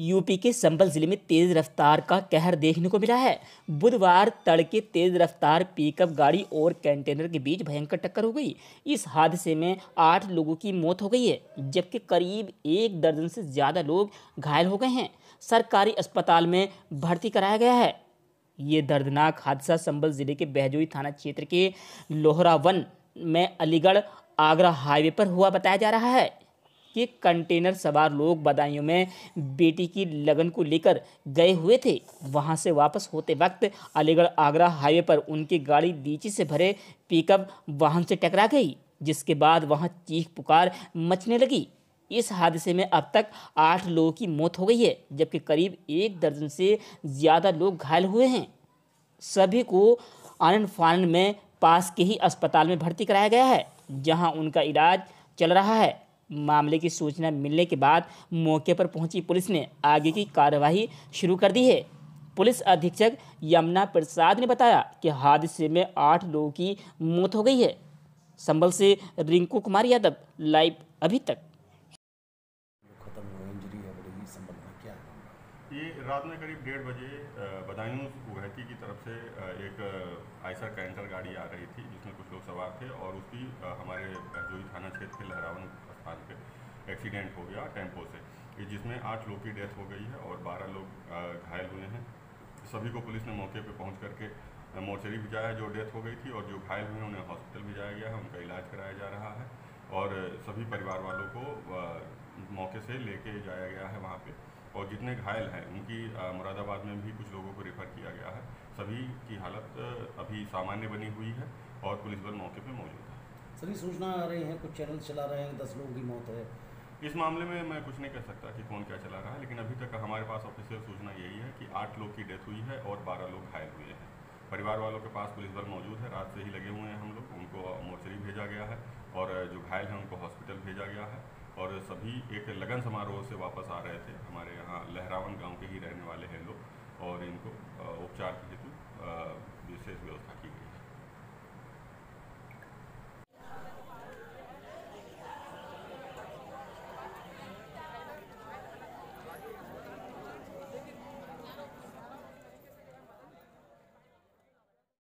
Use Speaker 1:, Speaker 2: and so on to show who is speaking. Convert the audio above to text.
Speaker 1: UP के संभल ज़िले में तेज रफ्तार का कहर देखने को मिला है। बुधवार तड़के तेज रफ्तार पिकअप गाड़ी और कंटेनर के बीच भयंकर टक्कर हो गई। इस हादसे में आठ लोगों की मौत हो गई है, जबकि करीब एक दर्जन से ज़्यादा लोग घायल हो गए हैं। सरकारी अस्पताल में भर्ती कराया गया है। ये दर्दनाक हादसा संभल ज़िले के बहजोई थाना क्षेत्र के लोहरावन में अलीगढ़ आगरा हाईवे पर हुआ, बताया जा रहा है। कि कंटेनर सवार लोग बदायूं में बेटी की लगन को लेकर गए हुए थे। वहाँ से वापस होते वक्त अलीगढ़ आगरा हाईवे पर उनकी गाड़ी लीची से भरे पिकअप वाहन से टकरा गई, जिसके बाद वहाँ चीख पुकार मचने लगी। इस हादसे में अब तक आठ लोगों की मौत हो गई है, जबकि करीब एक दर्जन से ज़्यादा लोग घायल हुए हैं। सभी को आनंद फानंद में पास के ही अस्पताल में भर्ती कराया गया है, जहाँ उनका इलाज चल रहा है। मामले की सूचना मिलने के बाद मौके पर पहुँची पुलिस ने आगे की कार्यवाही शुरू कर दी है। पुलिस अधीक्षक यमुना प्रसाद ने बताया कि हादसे में आठ लोगों की मौत हो गई है। संबल से रिंकू कुमार यादव, लाइव अभी तक।
Speaker 2: खत्म इंजरी है, बड़ी में क्या
Speaker 3: ये रात में करीब डेढ़ बजे बदायूं गुवाहाटी की तरफ़ से एक आयसर कैंटर गाड़ी आ रही थी, जिसमें कुछ लोग सवार थे और उसकी हमारे जोई थाना क्षेत्र के लहरावन स्थान पे एक्सीडेंट हो गया टेंपो से। जिसमें आठ लोग की डेथ हो गई है और बारह लोग घायल हुए हैं। सभी को पुलिस ने मौके पर पहुँच करके मोर्चरी भिजाया जो डेथ हो गई थी और जो घायल हुए हैं उन्हें हॉस्पिटल भिजाया गया है, उनका इलाज कराया जा रहा है। और सभी परिवार वालों को मौके से लेके जाया गया है वहाँ पे। और जितने घायल हैं उनकी मुरादाबाद में भी कुछ लोगों को रेफर किया गया है। सभी की हालत अभी सामान्य बनी हुई है और पुलिस बल मौके पे मौजूद है।
Speaker 2: सभी सूचना आ रही है कुछ चैनल चला रहे हैं दस लोगों की मौत है।
Speaker 3: इस मामले में मैं कुछ नहीं कह सकता कि कौन क्या चला रहा है लेकिन अभी तक हमारे पास ऑफिशियल सूचना यही है कि आठ लोग की डेथ हुई है और बारह लोग घायल हुए हैं। परिवार वालों के पास पुलिस बल मौजूद है रात से ही लगे हुए हैं हम लोग उनको मोर्चरी भेजा गया है। और जो घायल हैं, उनको हॉस्पिटल भेजा गया है और सभी एक लगन समारोह से वापस आ रहे थे। हमारे यहाँ लहरावन गाँव के ही रहने वाले हैं लोग और इनको उपचार के हेतु विशेष व्यवस्था